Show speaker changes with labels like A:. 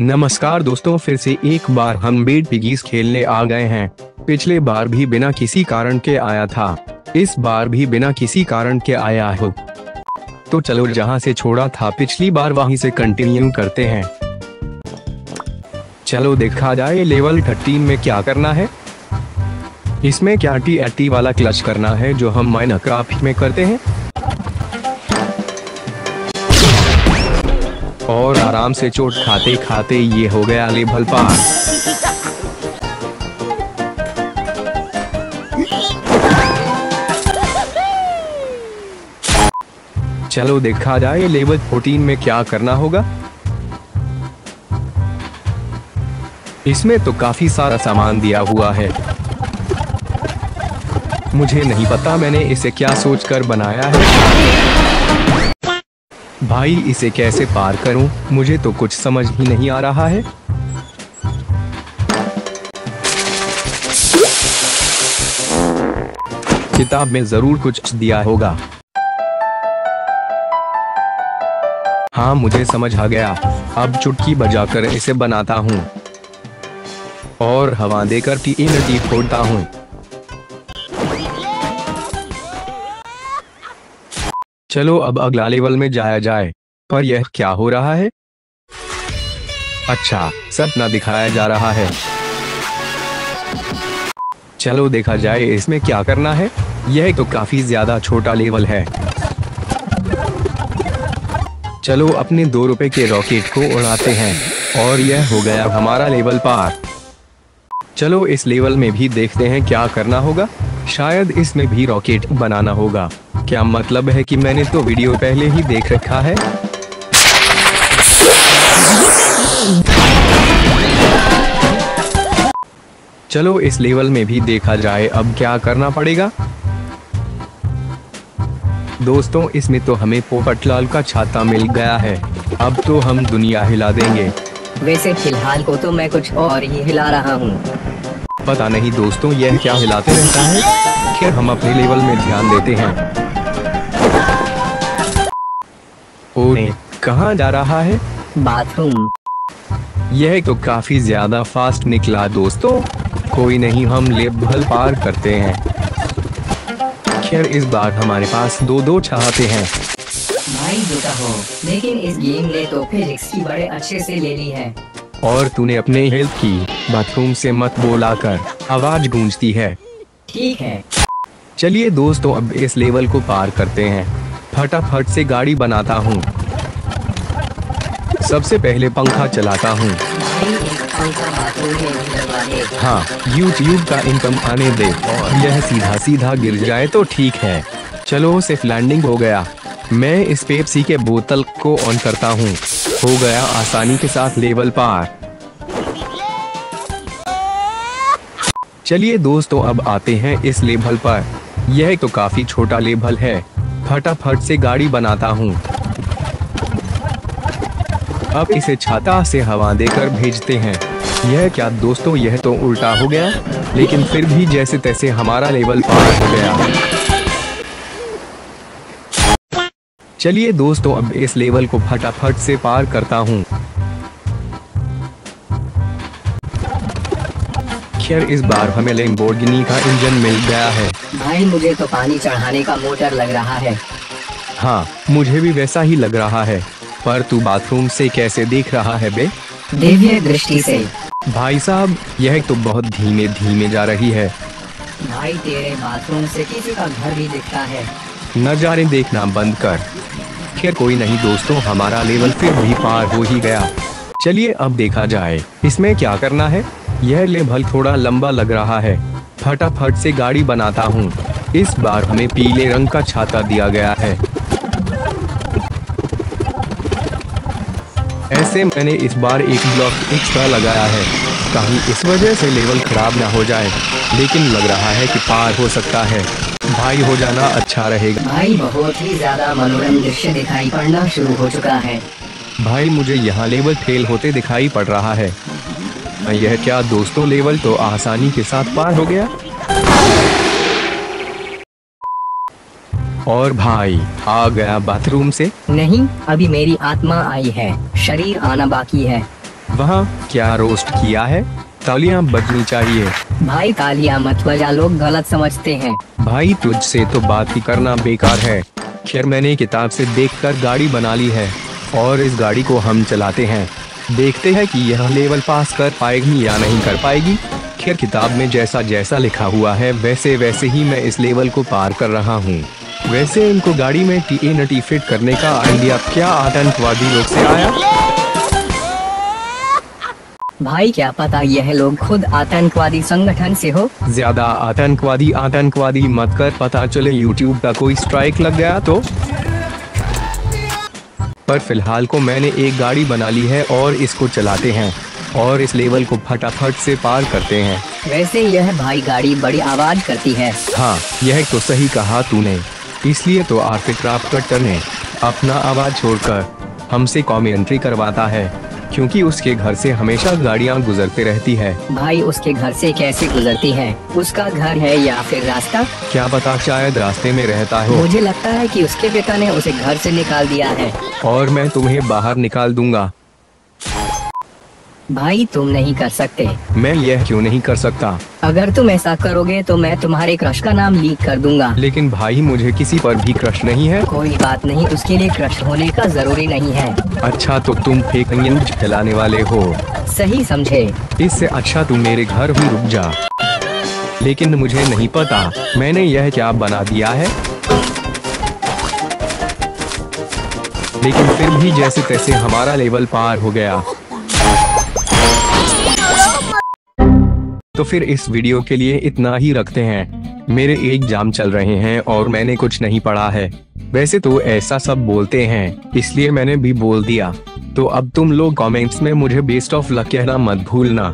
A: नमस्कार दोस्तों, फिर से एक बार हम बेड पिगीज खेलने आ गए हैं। पिछले बार भी बिना किसी कारण के आया था। इस बार भी बिना किसी कारण के आया हो। तो चलो जहाँ से छोड़ा था, पिछली बार वहीं से कंटिन्यू करते हैं। चलो देखा जाए, लेवल थर्टीन में क्या करना है। इसमें क्या टी एटी वाला क्लच करना है, जो हम माइनक्राफ्ट में करते हैं। और आराम से चोट खाते खाते ये हो गया लेवल पार। चलो देखा जाए लेवल 14 में क्या करना होगा। इसमें तो काफ़ी सारा सामान दिया हुआ है। मुझे नहीं पता मैंने इसे क्या सोचकर बनाया है। भाई, इसे कैसे पार करूँ? मुझे तो कुछ समझ ही नहीं आ रहा है। किताब में ज़रूर कुछ दिया होगा। हाँ मुझे समझ आ गया। अब चुटकी बजाकर इसे बनाता हूँ। और हवा देकर टी टी फोड़ता हूँ। चलो अब अगला लेवल में जाया जाए। पर यह क्या हो रहा है? अच्छा सपना दिखाया जा रहा है। चलो देखा जाए इसमें क्या करना है। यह तो काफ़ी ज़्यादा छोटा लेवल है। चलो अपने दो रुपए के रॉकेट को उड़ाते हैं। और यह हो गया हमारा लेवल पार। चलो इस लेवल में भी देखते हैं क्या करना होगा। शायद इसमें भी रॉकेट बनाना होगा। क्या मतलब है कि मैंने तो वीडियो पहले ही देख रखा है? चलो इस लेवल में भी देखा जाए अब क्या करना पड़ेगा? दोस्तों इसमें तो हमें पोपटलाल का छाता मिल गया है। अब तो हम दुनिया हिला देंगे।
B: वैसे फ़िलहाल को तो मैं कुछ और ही हिला रहा हूँ।
A: पता नहीं दोस्तों यह क्या हिलाते रहता है? खैर हम अपने लेवल में ध्यान देते हैं। कहाँ जा रहा है?
B: बाथरूम।
A: यह तो काफ़ी ज़्यादा फास्ट निकला दोस्तों। कोई नहीं हम लेवल पार करते हैं। खैर इस बार हमारे पास दो दो चाहते हैं।
B: भाई जो हो लेकिन इस गेम ने तो फिजिक्स की बड़े अच्छे से ले ली है।
A: और तूने अपने हेल्थ की बाथरूम से मत बोला कर आवाज़ गूंजती है।
B: ठीक है।
A: चलिए दोस्तों अब इस लेवल को पार करते हैं। फटाफट से गाड़ी बनाता हूँ। सबसे पहले पंखा चलाता हूँ। हाँ यूट्यूब का इनकम आने दे और यह सीधा सीधा गिर जाए तो ठीक है। चलो सिर्फ़ लैंडिंग हो गया। मैं इस पेप्सी के बोतल को ऑन करता हूँ। हो गया आसानी के साथ लेवल पार। चलिए दोस्तों, अब आते हैं इस लेवल पर। यह तो काफ़ी छोटा लेवल है। फटाफट से गाड़ी बनाता हूँ। अब इसे छाता से हवा देकर भेजते हैं। यह क्या दोस्तों यह तो उल्टा हो गया। लेकिन फिर भी जैसे तैसे हमारा लेवल पार हो गया। चलिए दोस्तों अब इस लेवल को फटाफट से पार करता हूँ। खैर इस बार हमें लेम्बोर्गिनी का इंजन मिल गया है।
B: भाई मुझे तो पानी चढ़ाने का मोटर लग रहा है।
A: हाँ मुझे भी वैसा ही लग रहा है। पर तू बाथरूम से कैसे देख रहा है बे?
B: दिव्य दृष्टि से।
A: भाई साहब यह तो बहुत धीमे धीमे जा रही है।
B: भाई तेरे बाथरूम से किसी का घर भी दिखता है।
A: नजारे देखना बंद कर। खैर कोई नहीं दोस्तों हमारा लेवल फिर भी पार हो ही गया। चलिए अब देखा जाए इसमें क्या करना है? यह लेवल थोड़ा लंबा लग रहा है। फटाफट से गाड़ी बनाता हूँ। इस बार हमें पीले रंग का छाता दिया गया है। ऐसे मैंने इस बार एक ब्लॉक एक्स्ट्रा लगाया है कहीं इस वजह से लेवल खराब ना हो जाए। लेकिन लग रहा है कि पार हो सकता है। भाई हो जाना अच्छा रहेगा।
B: भाई बहुत ही ज़्यादा मनोरम दृश्य दिखाई पड़ना शुरू हो चुका है।
A: भाई मुझे यहाँ लेवल फेल होते दिखाई पड़ रहा है। यह क्या दोस्तों लेवल तो आसानी के साथ पार हो गया? और भाई आ गया बाथरूम से?
B: नहीं अभी मेरी आत्मा आई है। शरीर आना बाकी है।
A: वहाँ क्या रोस्ट किया है? तालियाँ बजनी चाहिए।
B: भाई तालियाँ मत बजा लोग गलत समझते हैं।
A: भाई तुझसे तो बात ही करना बेकार है। खैर मैंने किताब से देखकर गाड़ी बना ली है। और इस गाड़ी को हम चलाते हैं। देखते हैं कि यह लेवल पास कर पाएगी या नहीं कर पाएगी। खैर किताब में जैसा जैसा लिखा हुआ है वैसे वैसे ही मैं इस लेवल को पार कर रहा हूँ। वैसे इनको गाड़ी में टी एन टी फिट करने का आइडिया क्या आतंकवादी लोग से आया?
B: भाई क्या पता यह लोग खुद आतंकवादी संगठन से हो?
A: ज़्यादा आतंकवादी आतंकवादी मत कर पता चले यूट्यूब का कोई स्ट्राइक लग गया तो? पर फ़िलहाल को मैंने एक गाड़ी बना ली है और इसको चलाते हैं और इस लेवल को फटाफट से पार करते हैं।
B: वैसे यह भाई गाड़ी बड़ी आवाज़ करती है।
A: हाँ यह तो सही कहा तूने। इसलिए तो आर्थिक क्राफ्ट कट्टर ने अपना आवाज़ छोड़कर हमसे कॉमेंट्री करवाता है क्योंकि उसके घर से हमेशा गाड़ियाँ गुजरते रहती है।
B: भाई उसके घर से कैसे गुजरती है? उसका घर है या फिर रास्ता?
A: क्या पता शायद रास्ते में रहता है।
B: मुझे लगता है कि उसके पिता ने उसे घर से निकाल दिया है।
A: और मैं तुम्हें बाहर निकाल दूँगा।
B: भाई तुम नहीं कर सकते।
A: मैं यह क्यों नहीं कर सकता?
B: अगर तुम ऐसा करोगे तो मैं तुम्हारे क्रश का नाम लीक कर दूँगा।
A: लेकिन भाई मुझे किसी पर भी क्रश नहीं है।
B: कोई बात नहीं उसके लिए क्रश होने का ज़रूरी नहीं है।
A: अच्छा तो तुम फेक न्यूज़ फैलाने वाले हो।
B: सही समझे।
A: इससे अच्छा तुम मेरे घर ही रुक जा। लेकिन मुझे नहीं पता मैंने यह क्या बना दिया है। लेकिन फिर भी जैसे तैसे हमारा लेवल पार हो गया। तो फिर इस वीडियो के लिए इतना ही रखते हैं। मेरे एग्ज़ाम चल रहे हैं और मैंने कुछ नहीं पढ़ा है। वैसे तो ऐसा सब बोलते हैं, इसलिए मैंने भी बोल दिया। तो अब तुम लोग कमेंट्स में मुझे बेस्ट ऑफ़ लक कहना मत भूलना।